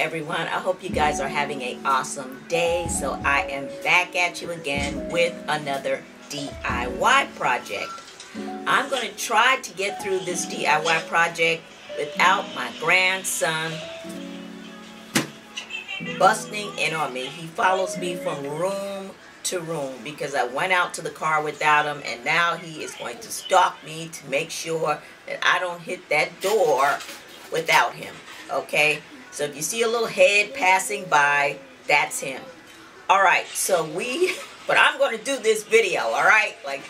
Everyone. I hope you guys are having an awesome day. So I am back at you again with another DIY project. I'm going to try to get through this DIY project without my grandson busting in on me. He follows me from room to room because I went out to the car without him and now he is going to stalk me to make sure that I don't hit that door without him. Okay? So if you see a little head passing by, that's him. All right, so we, but I'm going to do this video, all right? Like,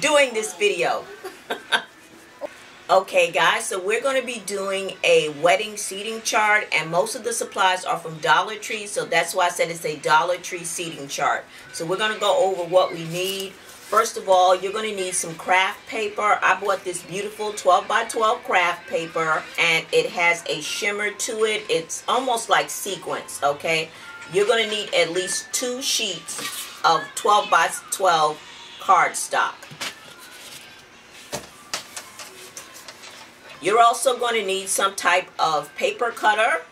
doing this video. okay, guys, so we're going to be doing a wedding seating chart, and most of the supplies are from Dollar Tree, so that's why I said it's a Dollar Tree seating chart. So we're going to go over what we need. First of all, you're going to need some craft paper. I bought this beautiful 12 by 12 craft paper and it has a shimmer to it. It's almost like sequins, okay? You're going to need at least two sheets of 12 by 12 cardstock. You're also going to need some type of paper cutter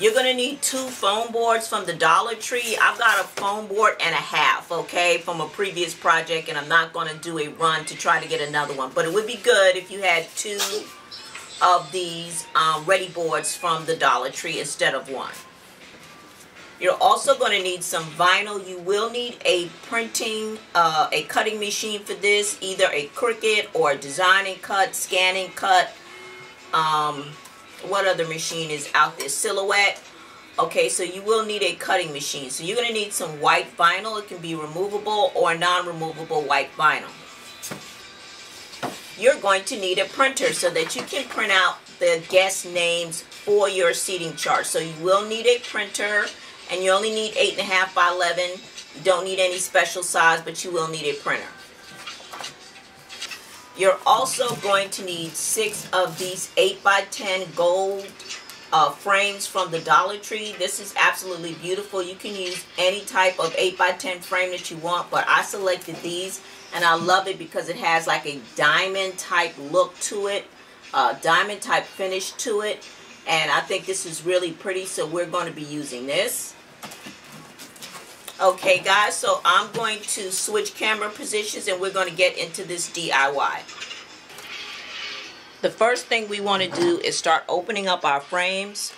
you're going to need two foam boards from the Dollar Tree. I've got a foam board and a half, okay, from a previous project, and I'm not going to do a run to try to get another one. But it would be good if you had two of these um, Readi-Boards from the Dollar Tree instead of one. You're also going to need some vinyl. You will need a printing, uh, a cutting machine for this, either a Cricut or a DesignNCut, scanning cut, um, what other machine is out there? Silhouette. Okay, so you will need a cutting machine. So you're going to need some white vinyl. It can be removable or non-removable white vinyl. You're going to need a printer so that you can print out the guest names for your seating chart. So you will need a printer and you only need 8.5 by 11. You don't need any special size, but you will need a printer. You're also going to need six of these 8 by 10 gold uh, frames from the Dollar Tree. This is absolutely beautiful. You can use any type of 8 by 10 frame that you want, but I selected these and I love it because it has like a diamond type look to it, uh, diamond type finish to it, and I think this is really pretty, so we're going to be using this. Okay guys, so I'm going to switch camera positions and we're going to get into this DIY. The first thing we want to do is start opening up our frames.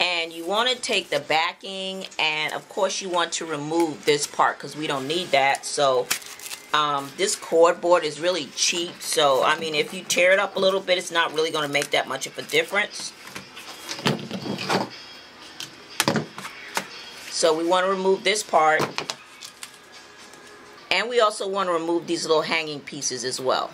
And you want to take the backing and of course you want to remove this part because we don't need that. So um, this cardboard is really cheap, so I mean, if you tear it up a little bit, it's not really going to make that much of a difference. So we want to remove this part. And we also want to remove these little hanging pieces as well.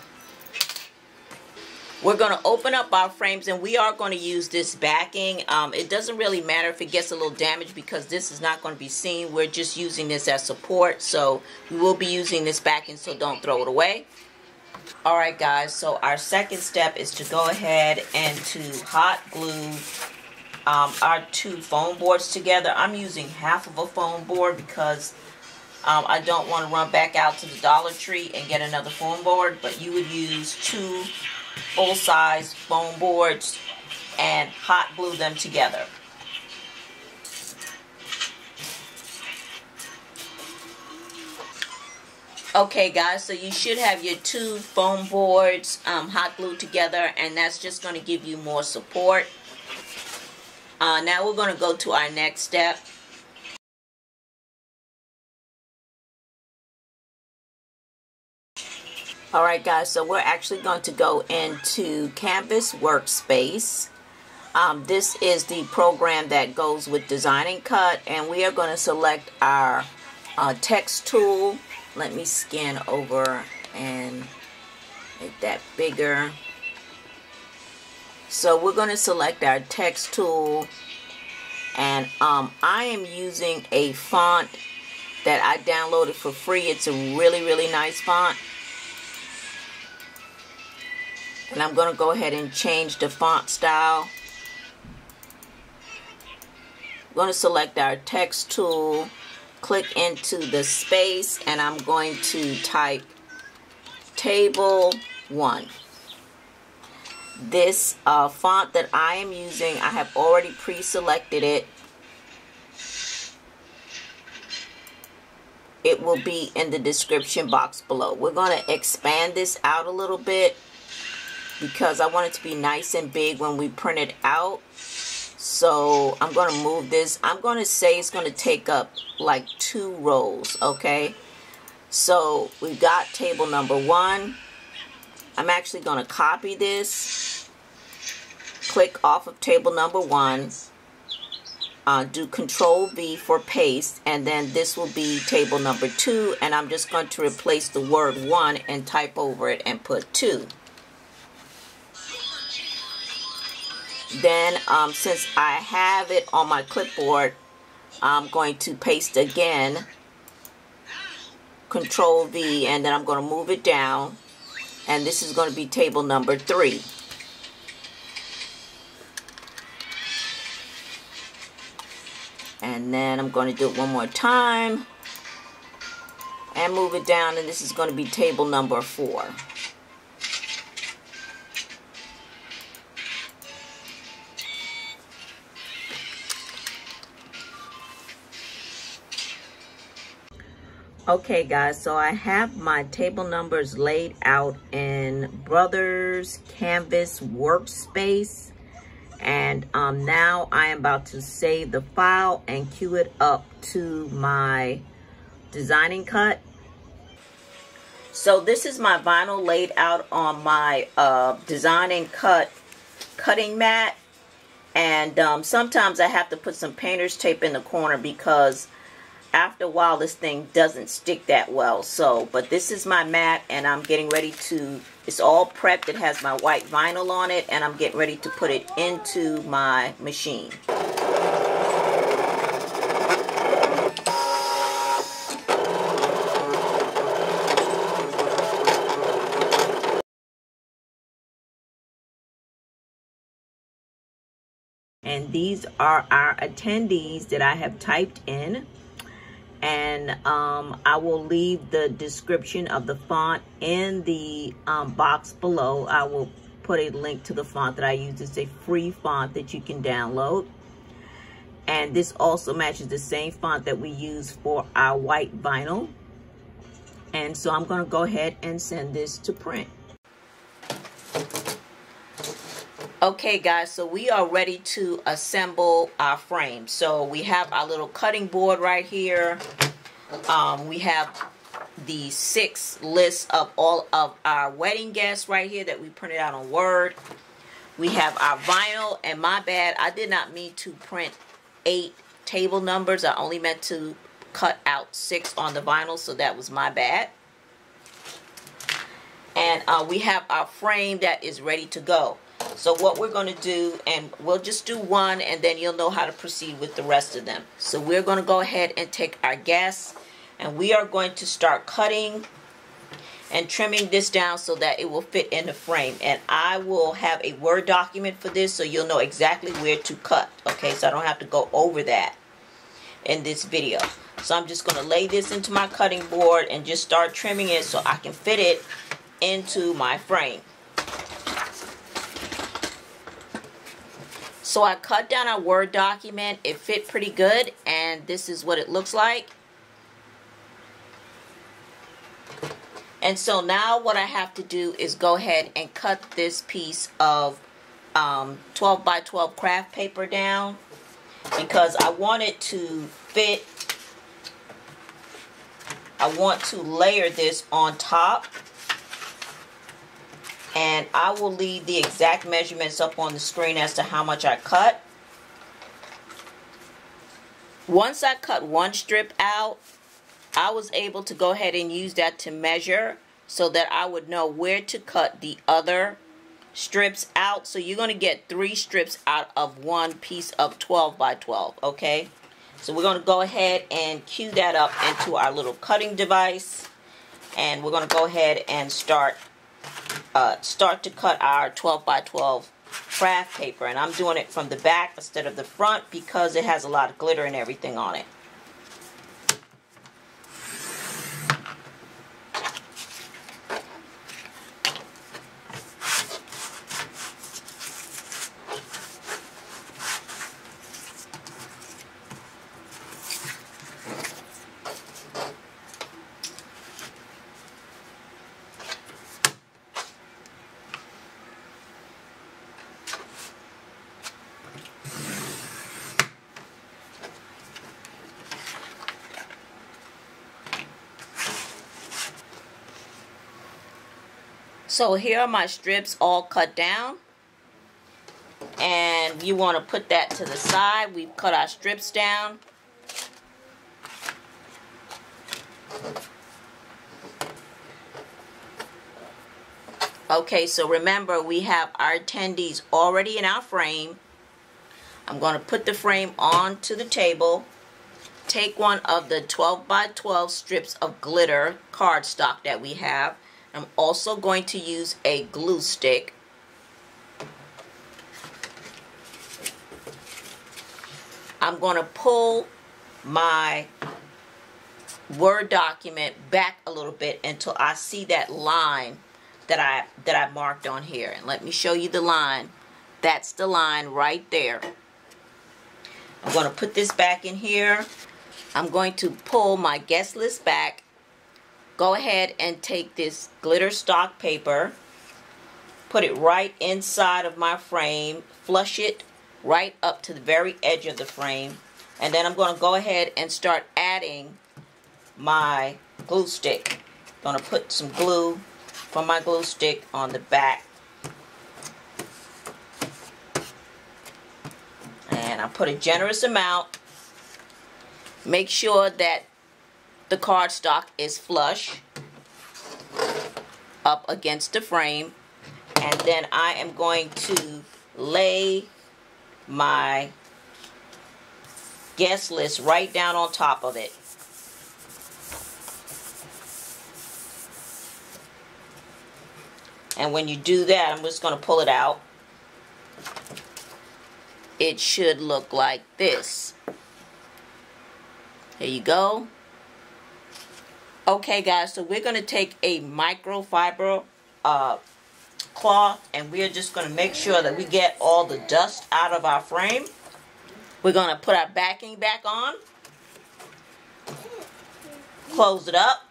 We're going to open up our frames and we are going to use this backing. Um, it doesn't really matter if it gets a little damaged because this is not going to be seen. We're just using this as support. So we will be using this backing so don't throw it away. Alright guys, so our second step is to go ahead and to hot glue um, our two foam boards together. I'm using half of a foam board because um, I don't want to run back out to the Dollar Tree and get another foam board, but you would use two full-size foam boards and hot glue them together. Okay guys, so you should have your two foam boards um, hot glued together and that's just going to give you more support. Uh, now we're going to go to our next step. Alright guys, so we're actually going to go into Canvas Workspace. Um, this is the program that goes with DesignNCut and we are going to select our uh, text tool. Let me scan over and make that bigger. So we're going to select our text tool and um, I am using a font that I downloaded for free. It's a really, really nice font. And I'm going to go ahead and change the font style. I'm going to select our text tool, click into the space and I'm going to type table 1. This uh, font that I am using, I have already pre-selected it. It will be in the description box below. We're going to expand this out a little bit because I want it to be nice and big when we print it out. So I'm going to move this. I'm going to say it's going to take up like two rows, okay? So we've got table number one. I'm actually going to copy this, click off of table number one, uh, do control V for paste, and then this will be table number two, and I'm just going to replace the word one and type over it and put two. Then, um, since I have it on my clipboard, I'm going to paste again, Control V, and then I'm going to move it down. And this is going to be table number three. And then I'm going to do it one more time. And move it down, and this is going to be table number four. Okay guys, so I have my table numbers laid out in Brother's Canvas Workspace. And um, now I am about to save the file and queue it up to my DesignNCut. So this is my vinyl laid out on my uh, DesignNCut cutting mat. And um, sometimes I have to put some painter's tape in the corner because after a while this thing doesn't stick that well. So but this is my mat and I'm getting ready to it's all prepped. It has my white vinyl on it and I'm getting ready to put it into my machine. And these are our attendees that I have typed in and um, I will leave the description of the font in the um, box below. I will put a link to the font that I use. It's a free font that you can download. And this also matches the same font that we use for our white vinyl. And so I'm going to go ahead and send this to print. Okay guys, so we are ready to assemble our frame. So we have our little cutting board right here. Um, we have the six lists of all of our wedding guests right here that we printed out on Word. We have our vinyl, and my bad, I did not mean to print eight table numbers. I only meant to cut out six on the vinyl, so that was my bad. And uh, we have our frame that is ready to go. So what we're going to do, and we'll just do one, and then you'll know how to proceed with the rest of them. So we're going to go ahead and take our gas, and we are going to start cutting and trimming this down so that it will fit in the frame. And I will have a Word document for this so you'll know exactly where to cut. Okay, so I don't have to go over that in this video. So I'm just going to lay this into my cutting board and just start trimming it so I can fit it into my frame. So I cut down a Word document. It fit pretty good, and this is what it looks like. And so now what I have to do is go ahead and cut this piece of um, 12 by 12 craft paper down because I want it to fit. I want to layer this on top and I will leave the exact measurements up on the screen as to how much I cut. Once I cut one strip out, I was able to go ahead and use that to measure so that I would know where to cut the other strips out. So you're going to get three strips out of one piece of 12 by 12, okay? So we're going to go ahead and cue that up into our little cutting device. And we're going to go ahead and start uh, start to cut our 12 by 12 craft paper and I'm doing it from the back instead of the front because it has a lot of glitter and everything on it. So here are my strips all cut down. And you want to put that to the side. We've cut our strips down. Okay, so remember we have our attendees already in our frame. I'm going to put the frame onto the table. Take one of the 12 by 12 strips of glitter cardstock that we have. I'm also going to use a glue stick. I'm going to pull my Word document back a little bit until I see that line that I that I marked on here. And let me show you the line. That's the line right there. I'm going to put this back in here. I'm going to pull my guest list back. Go ahead and take this glitter stock paper. Put it right inside of my frame. Flush it right up to the very edge of the frame. And then I'm going to go ahead and start adding my glue stick. I'm going to put some glue from my glue stick on the back. And I put a generous amount. Make sure that the cardstock is flush up against the frame. And then I am going to lay my guest list right down on top of it. And when you do that, I'm just going to pull it out. It should look like this. There you go. Okay, guys, so we're going to take a microfiber uh, cloth and we're just going to make sure that we get all the dust out of our frame. We're going to put our backing back on. Close it up.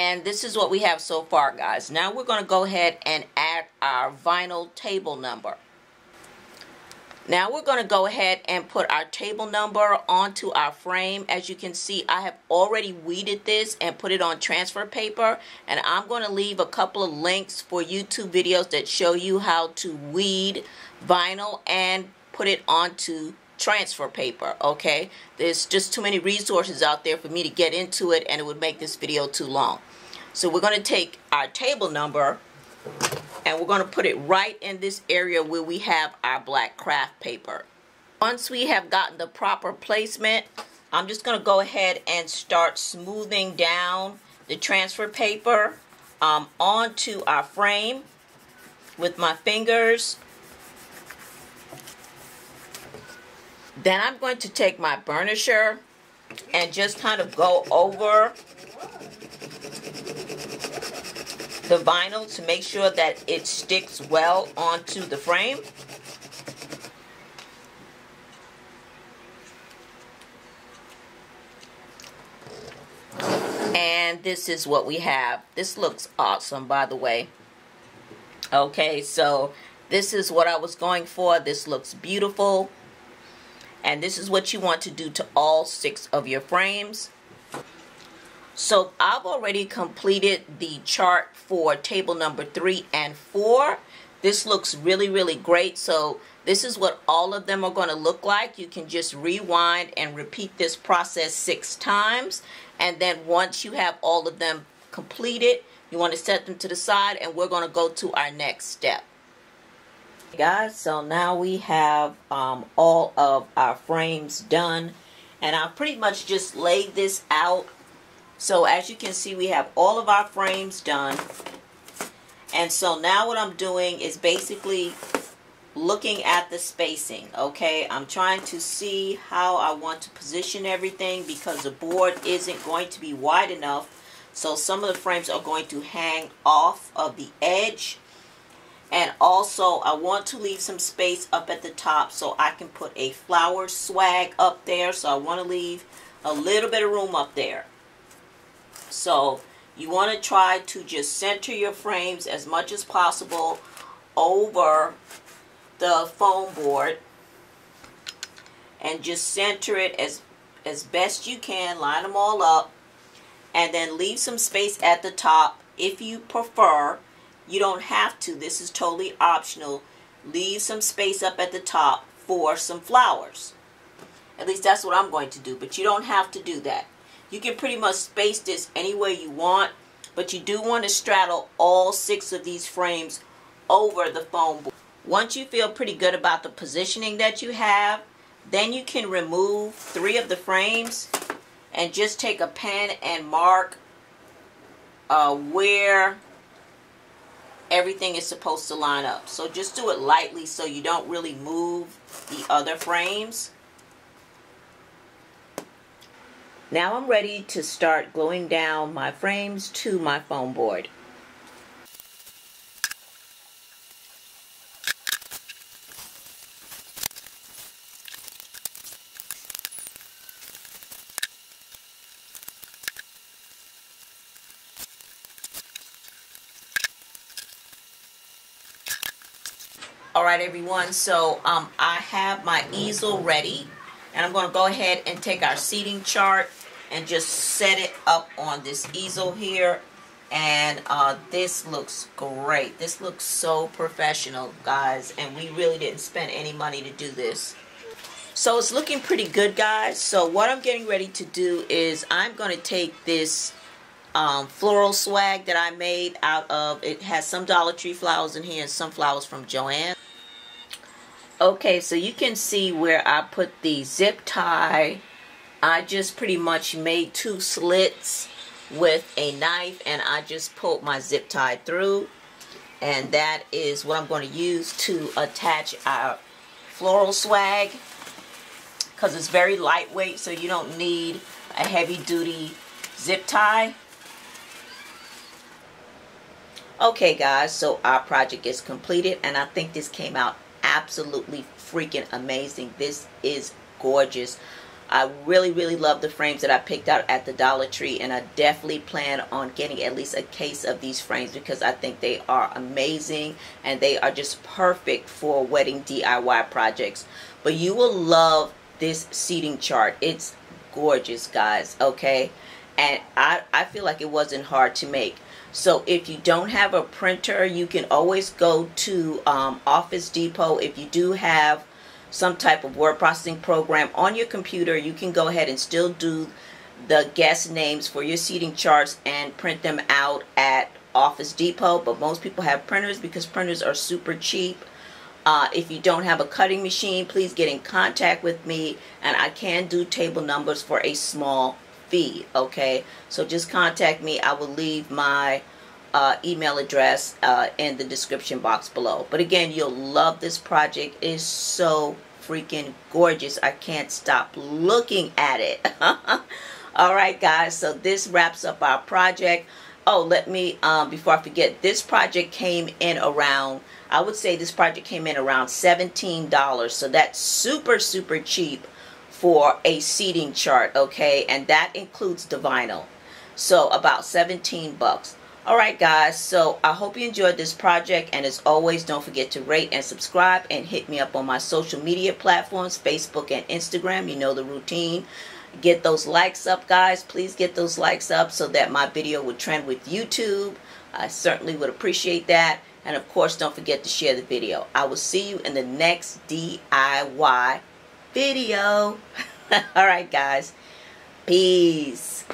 And this is what we have so far, guys. Now we're going to go ahead and add our vinyl table number. Now we're going to go ahead and put our table number onto our frame. As you can see, I have already weeded this and put it on transfer paper. And I'm going to leave a couple of links for YouTube videos that show you how to weed vinyl and put it onto transfer paper okay there's just too many resources out there for me to get into it and it would make this video too long so we're going to take our table number and we're going to put it right in this area where we have our black craft paper. Once we have gotten the proper placement, I'm just going to go ahead and start smoothing down the transfer paper um, onto our frame with my fingers. Then I'm going to take my burnisher and just kind of go over the vinyl to make sure that it sticks well onto the frame. And this is what we have. This looks awesome, by the way. Okay, so this is what I was going for. This looks beautiful. And this is what you want to do to all six of your frames. So I've already completed the chart for table number three and four. This looks really, really great. So this is what all of them are going to look like. You can just rewind and repeat this process six times. And then once you have all of them completed, you want to set them to the side and we're going to go to our next step. Guys, so now we have um, all of our frames done. And I've pretty much just laid this out so as you can see, we have all of our frames done. And so now what I'm doing is basically looking at the spacing, okay? I'm trying to see how I want to position everything because the board isn't going to be wide enough. So some of the frames are going to hang off of the edge. And also, I want to leave some space up at the top so I can put a flower swag up there. So I want to leave a little bit of room up there. So you want to try to just center your frames as much as possible over the foam board. and just center it as as best you can line them all up and then leave some space at the top if you prefer. You don't have to this is totally optional. Leave some space up at the top for some flowers. At least that's what I'm going to do but you don't have to do that you can pretty much space this any way you want but you do want to straddle all six of these frames over the foam board once you feel pretty good about the positioning that you have then you can remove three of the frames and just take a pen and mark uh, where everything is supposed to line up. So just do it lightly so you don't really move the other frames. Now I'm ready to start gluing down my frames to my foam board. All right, everyone. So um, I have my easel ready. And I'm going to go ahead and take our seating chart and just set it up on this easel here. And uh, this looks great. This looks so professional, guys. And we really didn't spend any money to do this. So it's looking pretty good, guys. So what I'm getting ready to do is I'm going to take this um, floral swag that I made out of, it has some Dollar Tree flowers in here and some flowers from Joann. Okay, so you can see where I put the zip tie. I just pretty much made two slits with a knife and I just pulled my zip tie through. And that is what I'm going to use to attach our floral swag because it's very lightweight so you don't need a heavy duty zip tie. Okay guys, so our project is completed and I think this came out absolutely freaking amazing. This is gorgeous. I really, really love the frames that I picked out at the Dollar Tree and I definitely plan on getting at least a case of these frames because I think they are amazing and they are just perfect for wedding DIY projects. But you will love this seating chart. It's gorgeous, guys, okay? And I, I feel like it wasn't hard to make. So if you don't have a printer, you can always go to um, Office Depot. If you do have some type of word processing program on your computer, you can go ahead and still do the guest names for your seating charts and print them out at Office Depot. But most people have printers because printers are super cheap. Uh, if you don't have a cutting machine, please get in contact with me and I can do table numbers for a small fee okay so just contact me I will leave my uh, email address uh, in the description box below but again you'll love this project it is so freaking gorgeous I can't stop looking at it alright guys so this wraps up our project oh let me um, before I forget this project came in around I would say this project came in around $17 so that's super super cheap for a seating chart, okay? And that includes the vinyl. So about 17 bucks. All right, guys. So I hope you enjoyed this project. And as always, don't forget to rate and subscribe and hit me up on my social media platforms, Facebook and Instagram. You know the routine. Get those likes up, guys. Please get those likes up so that my video would trend with YouTube. I certainly would appreciate that. And of course, don't forget to share the video. I will see you in the next DIY video. All right, guys. Peace.